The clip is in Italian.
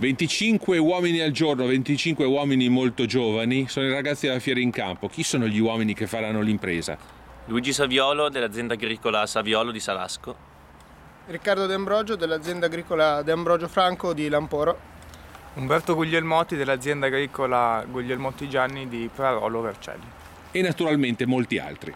25 uomini al giorno, 25 uomini molto giovani, sono i ragazzi della Fiera in Campo. Chi sono gli uomini che faranno l'impresa? Luigi Saviolo dell'azienda agricola Saviolo di Salasco. Riccardo D'Ambrogio dell'azienda agricola D'Ambrogio Franco di Lamporo. Umberto Guglielmotti dell'azienda agricola Guglielmotti Gianni di Prarolo Vercelli. E naturalmente molti altri.